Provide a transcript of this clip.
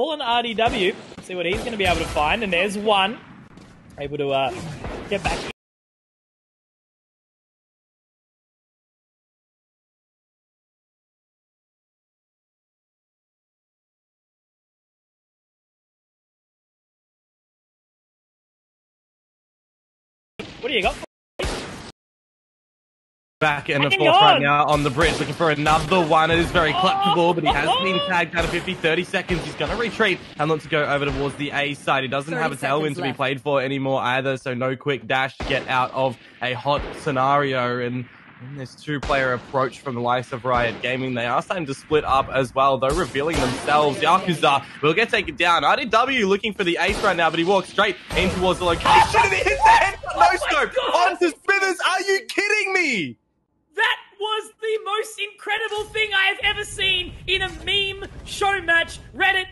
Ball and RDW. See what he's going to be able to find. And there's one. Able to uh, get back. What do you got? Back in the on. right now on the bridge looking for another one. It is very clutchable, but he has been tagged out of 50, 30 seconds. He's going to retreat and look to go over towards the A side. He doesn't have a tailwind to be played for anymore either, so no quick dash to get out of a hot scenario. And in this two-player approach from the likes of Riot Gaming, they are starting to split up as well, though revealing themselves. Yakuza will get taken down. RDW looking for the ace right now, but he walks straight in towards the location and he hits the head no scope onto Smithers. Are you kidding me? Incredible thing I have ever seen in a meme show match. Reddit.